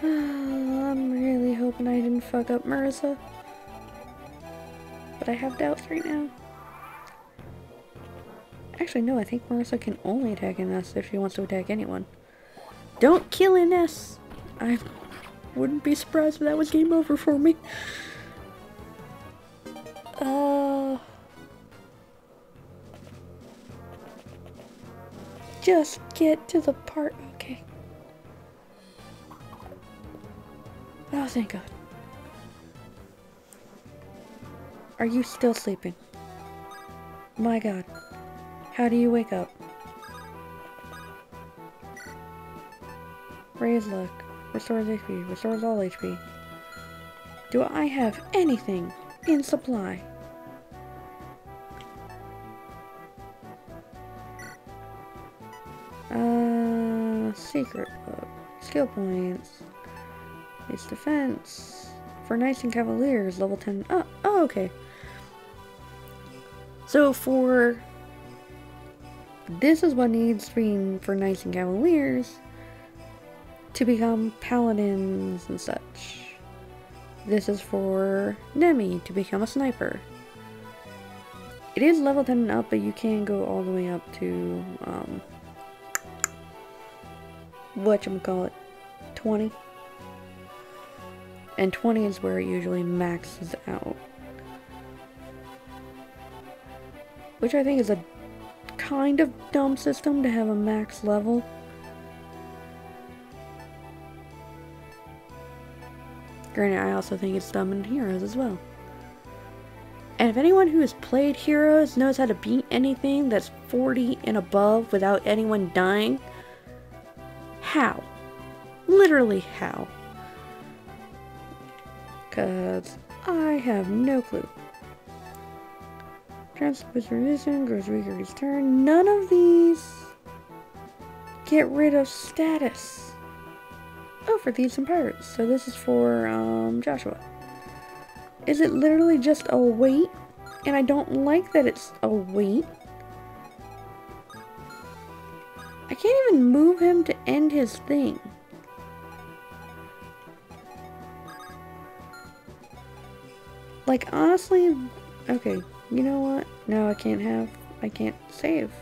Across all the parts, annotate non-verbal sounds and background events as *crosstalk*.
*sighs* I'm really hoping I didn't fuck up Marisa. But I have doubts right now. Actually, no, I think Marisa can only attack Innes if she wants to attack anyone. Don't kill Innes! I wouldn't be surprised if that was game over for me. Uh... Just get to the part. Okay. Oh, thank God. Are you still sleeping? My God. How do you wake up? Raise luck. Restores HP. Restores all HP. Do I have anything in supply? Secret. Skill points. It's defense. For Knights and Cavaliers, level 10. Oh, oh, okay. So for... This is what needs to be for Knights and Cavaliers to become paladins and such. This is for Neimi to become a sniper. It is level 10 and up, but you can go all the way up to, um, whatchamacallit, 20. And 20 is where it usually maxes out. Which I think is a kind of dumb system to have a max level. Granted, I also think it's dumb in Heroes as well. And if anyone who has played Heroes knows how to beat anything that's 40 and above without anyone dying, how? Literally how? Because I have no clue. Transport resistance, grows weaker each turn. None of these get rid of status. Oh, for thieves and pirates. So this is for um, Joshua. Is it literally just a weight? And I don't like that it's a weight. Can't even move him to end his thing. Like, honestly, okay, you know what? No, I can't have, I can't save.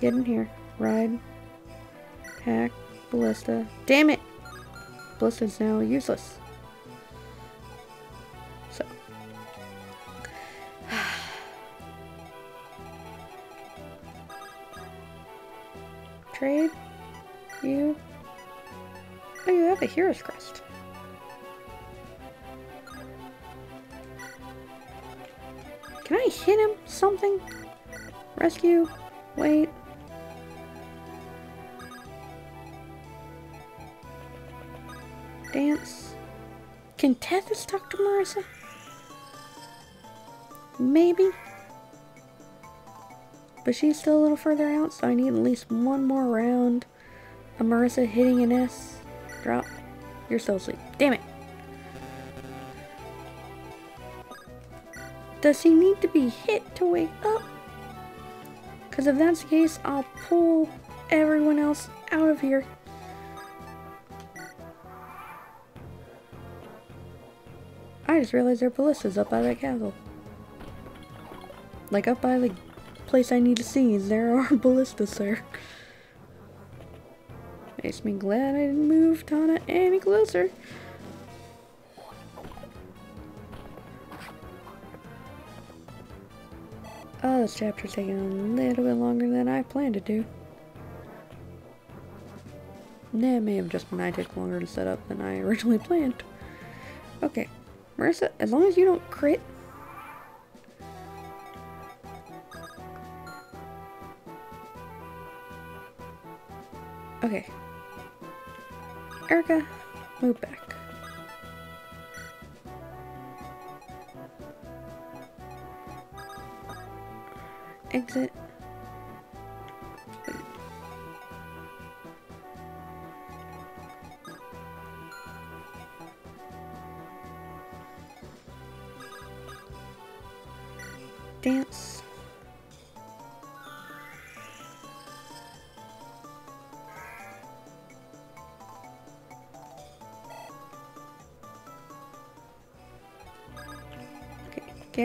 Get in here. Ride. Hack. Ballista. Damn it! Ballista's now useless. Trade? You? Oh, you have a hero's crest. Can I hit him? Something? Rescue? Wait. Dance. Can Tethys talk to Marisa? Maybe. But she's still a little further out, so I need at least one more round of Marisa hitting an S. Drop. You're still asleep. Damn it. Does he need to be hit to wake up? Because if that's the case, I'll pull everyone else out of here. I just realized there are ballistas up by that castle. Like up by the place I need to seize, there are *laughs* ballistas there. Makes me glad I didn't move Tana any closer. Oh, this chapter's taking a little bit longer than I planned to do. Nah, it may have just been I took longer to set up than I originally planned. Okay, Marisa, as long as you don't crit. Eirika, move back. Exit.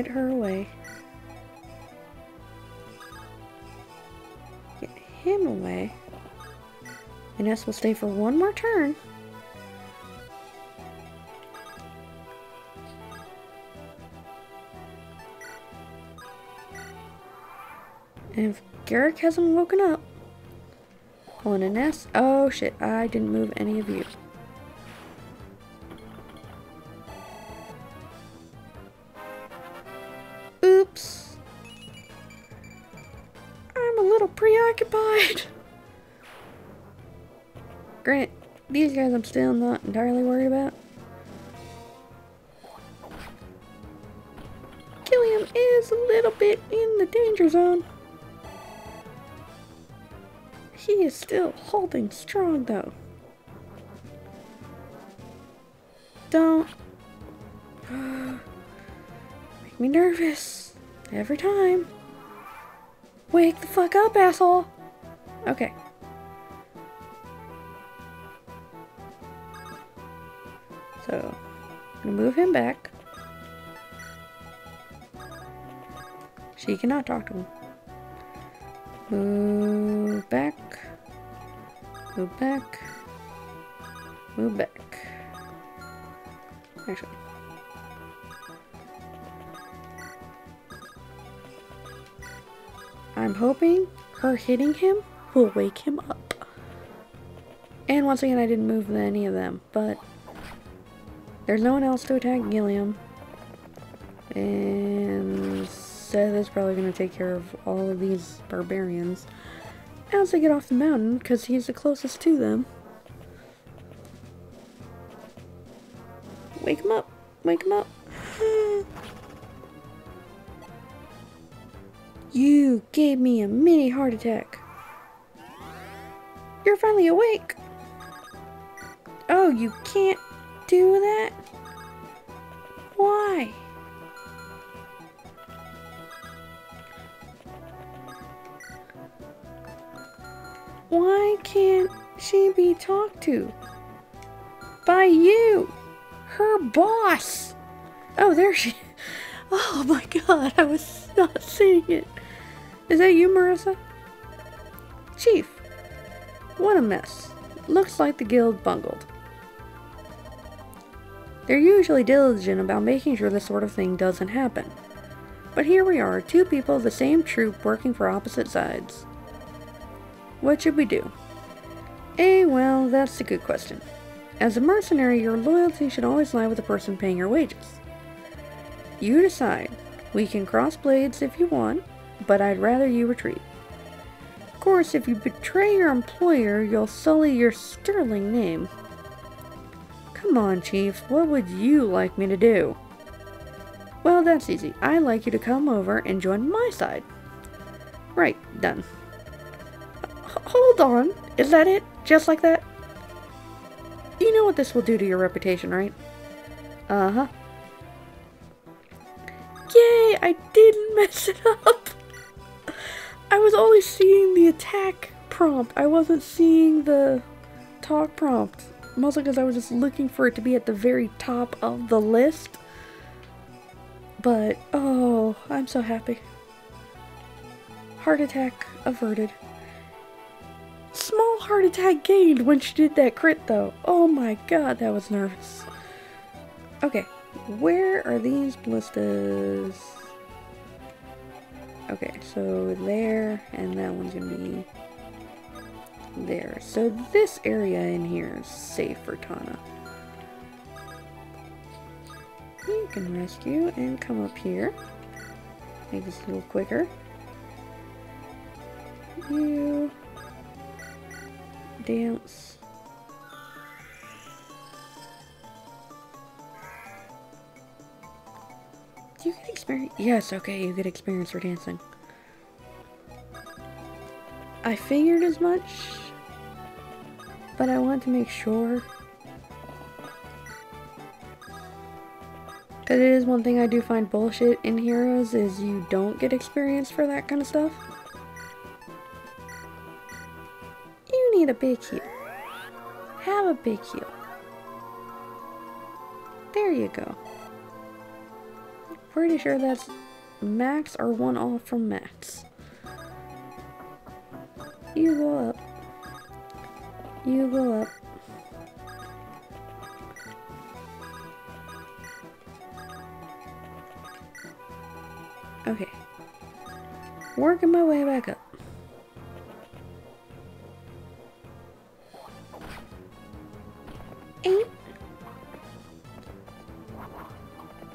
Get her away. Get him away. Innes will stay for one more turn. And if Gerik hasn't woken up, pulling a nest. Oh shit, I didn't move any of you. Still not entirely worried about. Gilliam is a little bit in the danger zone. He is still holding strong though. Don't uh, make me nervous every time. Wake the fuck up, asshole. Okay. So, I'm gonna move him back. She cannot talk to him. Move back. Move back. Move back. Actually. I'm hoping her hitting him will wake him up. And once again, I didn't move any of them, but there's no one else to attack Gilliam. And Seth is probably going to take care of all of these barbarians as they get off the mountain, because he's the closest to them. Wake him up. Wake him up. *gasps* you gave me a mini heart attack. You're finally awake. Oh, you can't do that? Why? Why can't she be talked to? By you! Her boss! Oh, there she... *laughs* Oh my god, I was not seeing it. Is that you, Marisa? Chief, what a mess. Looks like the guild bungled. They're usually diligent about making sure this sort of thing doesn't happen. But here we are, two people of the same troop working for opposite sides. What should we do? Eh, well, that's a good question. As a mercenary, your loyalty should always lie with the person paying your wages. You decide. We can cross blades if you want, but I'd rather you retreat. Of course, if you betray your employer, you'll sully your sterling name. Come on, Chief, what would you like me to do? Well, that's easy. I'd like you to come over and join my side. Right, done. H hold on. Is that it? Just like that? You know what this will do to your reputation, right? Uh-huh. Yay! I didn't mess it up! I was only seeing the attack prompt. I wasn't seeing the talk prompt. Mostly because I was just looking for it to be at the very top of the list. But, oh, I'm so happy. Heart attack averted. Small heart attack gained when she did that crit though. Oh my god, that was nervous. Okay, where are these blisters? Okay, so there, and that one's gonna be there. So this area in here is safe for Tana. You can rescue and come up here. Make this a little quicker. You dance. Do you get experience? Yes, okay, you get experience for dancing. I figured as much but I want to make sure. Because it is one thing I do find bullshit in Heroes is you don't get experience for that kind of stuff. You need a big heal. Have a big heal. There you go. pretty sure that's max or one off from max. You go up. You go up. Okay. Working my way back up. Eight.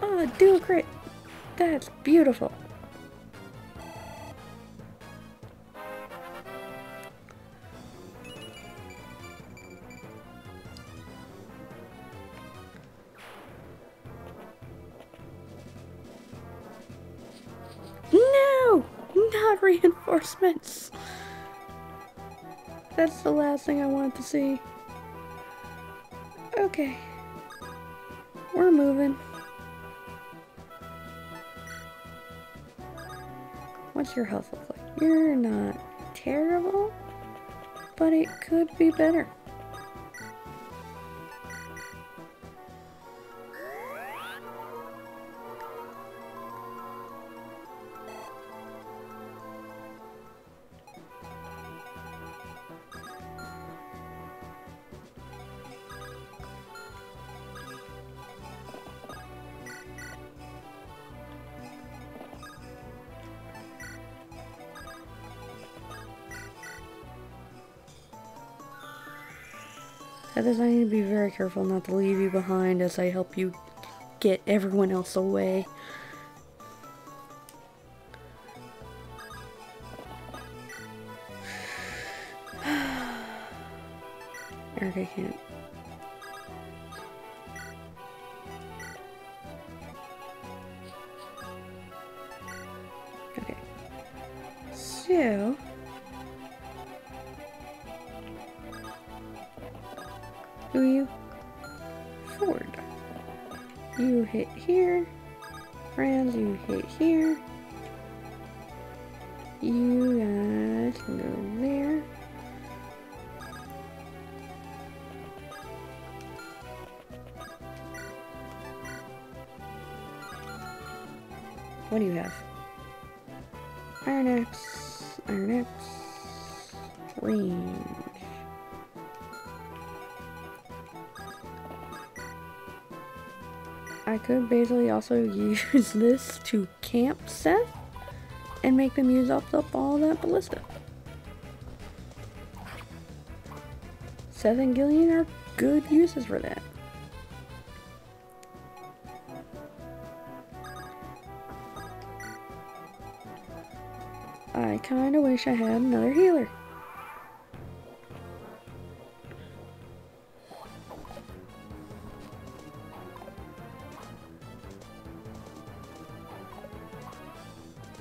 Oh, do a crit. That's beautiful. Reinforcements! That's the last thing I wanted to see. Okay. We're moving. What's your health look like? You're not terrible, but it could be better. Feathers, I need to be very careful not to leave you behind as I help you get everyone else away. *sighs* Eirika can't. What do you have? Iron Axe, Iron Axe, range. I could basically also *laughs* use this to camp Seth and make them use up, up all that ballista. Seth and Gilliam are good uses for that. I had another healer.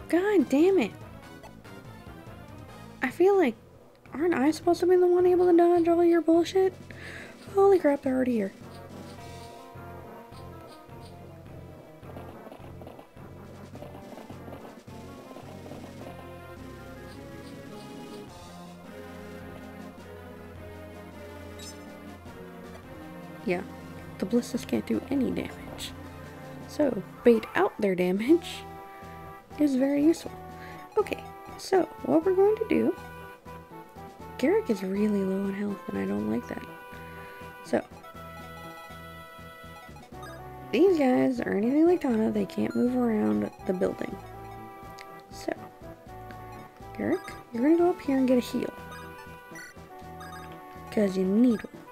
God damn it. I feel like, aren't I supposed to be the one able to dodge all your bullshit? Holy crap, they're already here. Ballistas can't do any damage. So, bait out their damage *laughs* is very useful. Okay, so what we're going to do... Gerik is really low on health and I don't like that. So, these guys are anything like Tana, they can't move around the building. So, Gerik, you're gonna go up here and get a heal. Because you need one.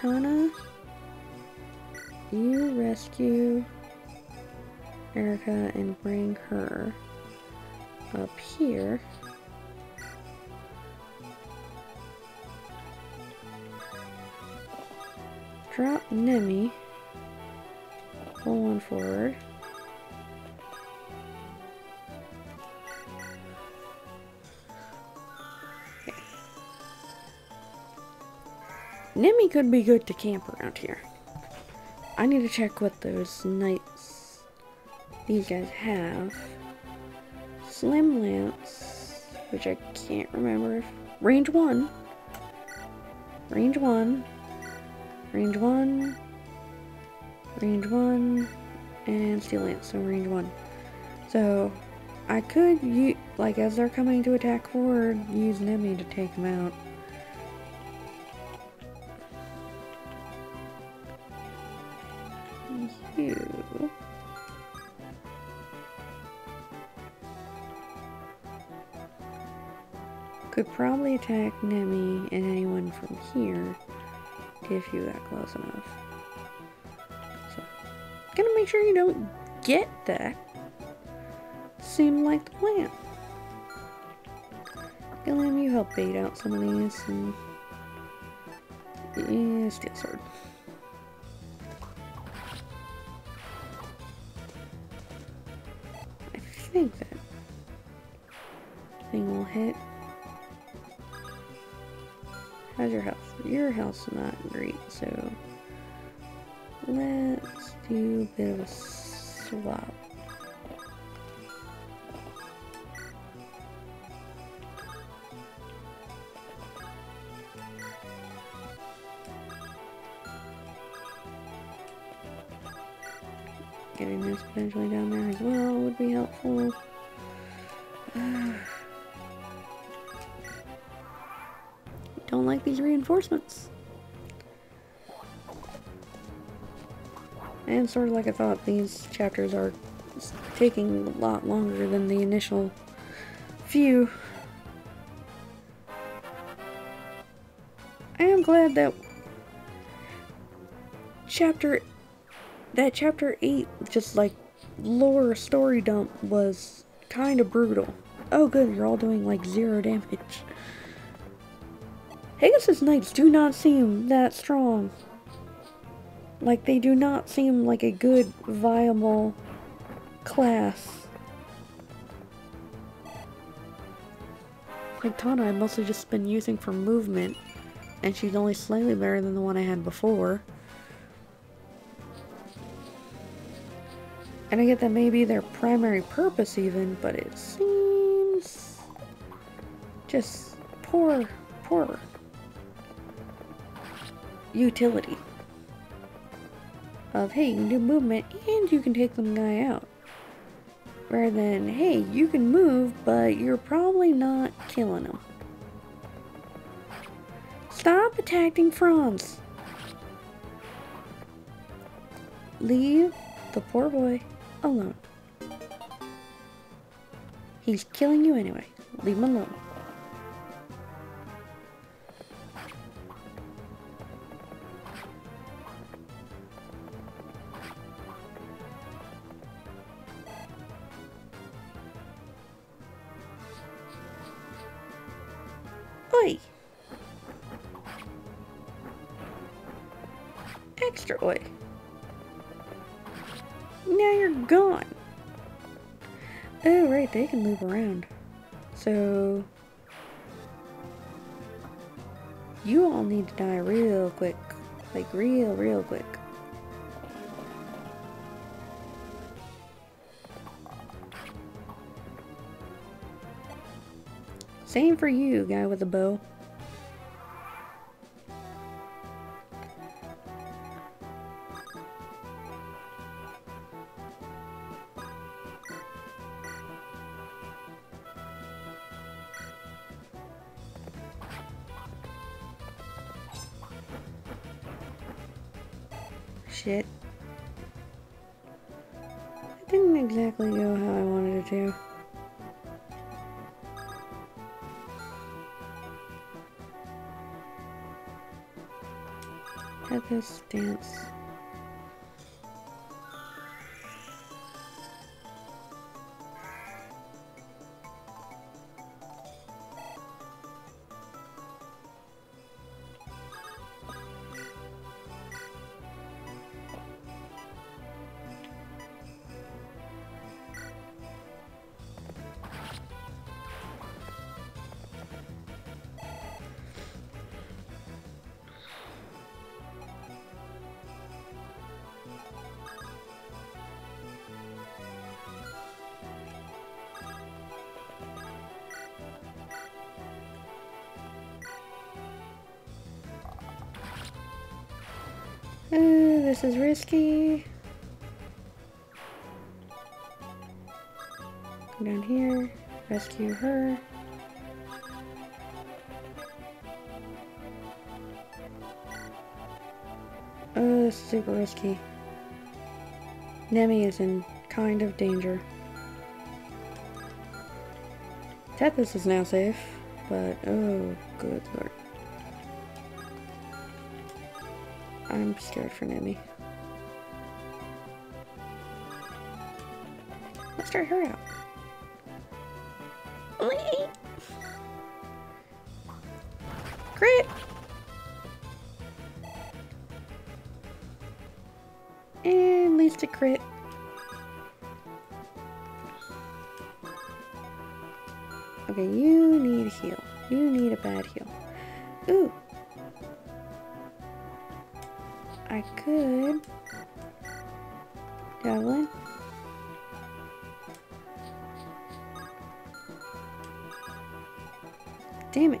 Tana, you rescue Eirika and bring her up here. Drop Neimi. Pull one forward. Neimi could be good to camp around here. I need to check what those knights these guys have. Slim Lance, which I can't remember range one, range one, range one, range one, and Steel Lance, so range one. So I could, like, as they're coming to attack forward, use Neimi to take them out. Probably attack Neimi and anyone from here if you got close enough. So, gonna make sure you don't get that. Seemed like the plan. Gilliam, you help bait out some of these and yeah, steel sword. I think that thing will hit. How's your health? Your health's not great, so let's do a bit of a swap. Getting this potentially down there as well would be helpful. These reinforcements. And sort of like I thought, these chapters are taking a lot longer than the initial few. I am glad that chapter that chapter 8 just like lore story dump was kind of brutal. Oh good, you're all doing like zero damage. Haggis' knights do not seem that strong. Like, they do not seem like a good, viable class. Like, Tana I've mostly just been using for movement, and she's only slightly better than the one I had before. And I get that may be their primary purpose even, but it seems just poor, poor utility of hey you can do movement and you can take some guy out. Rather than hey you can move but you're probably not killing him. Stop attacking Franz. Leave the poor boy alone. He's killing you anyway. Leave him alone Like, real, real quick. Same for you, guy with a bow. Shit. It didn't exactly go how I wanted it to. At this dance. Uh, this is risky. Come down here, rescue her. Oh, this is super risky. Neimi is in kind of danger. Tethys is now safe, but oh, good lord. I'm scared for Neimi. Let's try her out. Crit! I could... Javelin. Damn it.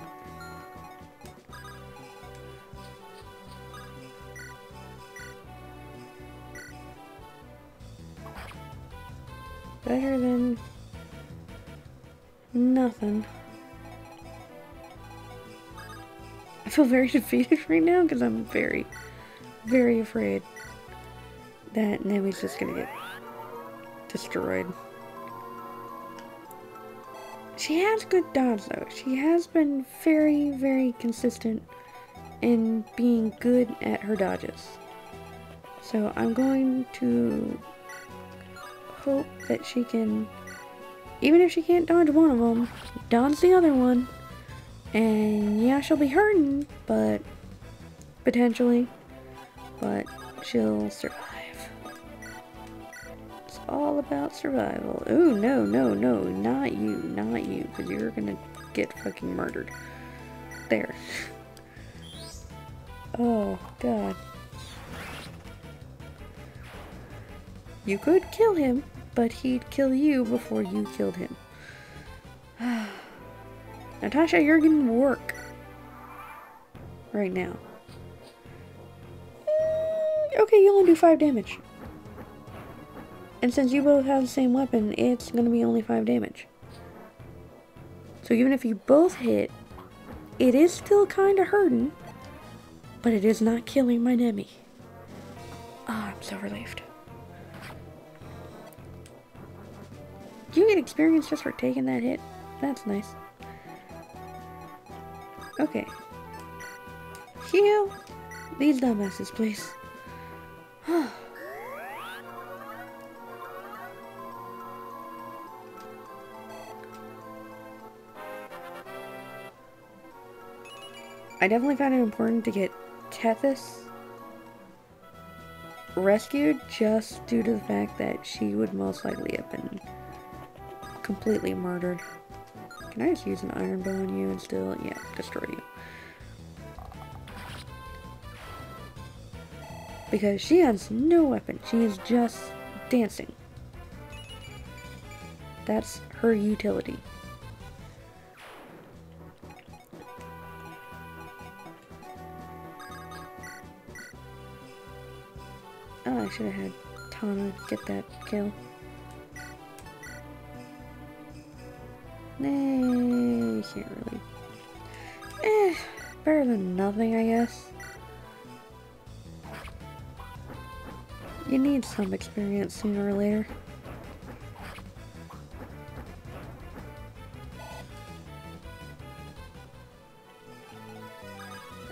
Better than nothing. I feel very *laughs* defeated right now because I'm very, very afraid that Neimi's just gonna get destroyed. She has good dodge though. She has been very, very consistent in being good at her dodges. So I'm going to hope that she can, even if she can't dodge one of them, dodge the other one. And yeah, she'll be hurting, but potentially, but she'll survive. It's all about survival. Ooh, no, no, no, not you, not you, because you're gonna get fucking murdered. There. *laughs* Oh, God. You could kill him, but he'd kill you before you killed him. *sighs* Natasha, you're getting work. Right now. Okay, you only do 5 damage. And since you both have the same weapon, it's gonna be only 5 damage. So even if you both hit, it is still kinda hurting, but it is not killing my Neimi. Ah, oh, I'm so relieved. You get experience just for taking that hit. That's nice. Okay. Heal these dumbasses, please. I definitely found it important to get Tethys rescued just due to the fact that she would most likely have been completely murdered. Can I just use an iron bow on you and still, yeah, destroy you? Because she has no weapon. She is just dancing. That's her utility. Oh, I should have had Tana get that kill. Nah, can't really. Eh, better than nothing, I guess. You need some experience sooner or later.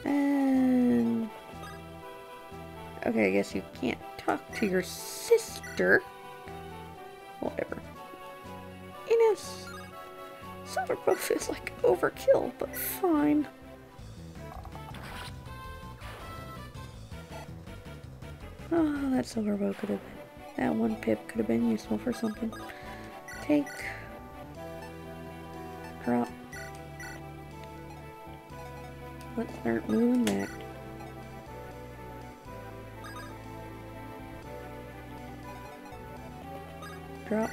And... Okay, I guess you can't talk to your sister. Whatever. Innes! Bow feels like overkill, but fine. Oh, that silver bow could have been... That one pip could have been useful for something. Take. Drop. Let's start moving back. Drop.